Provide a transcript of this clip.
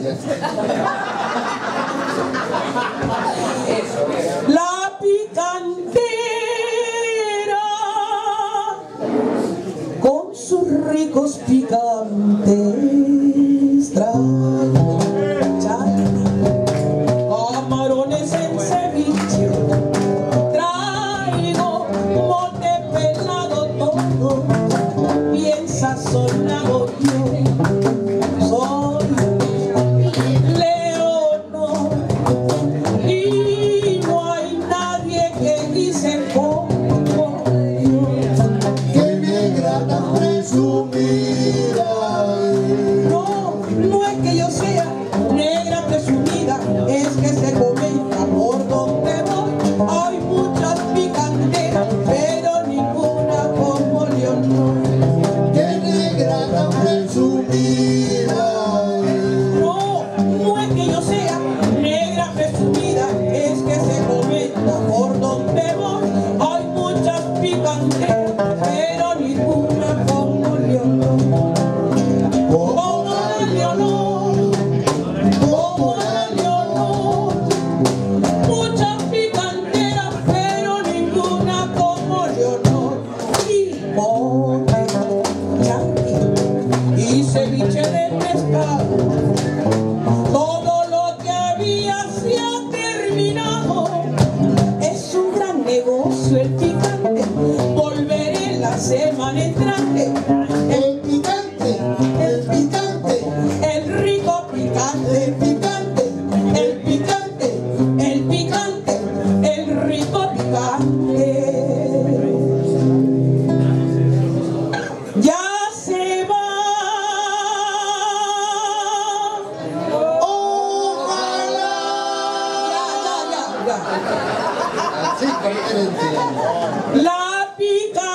La picantera con sus ricos picantes, traigo chamarones en ceviche, traigo mote pelado, todo piensa sonado. dicen todo lo que había se ha terminado. Es un gran negocio el picante. Volveré la semana entrante. El picante el picante. El rico picante. El picante el picante. El picante el rico picante. La pica.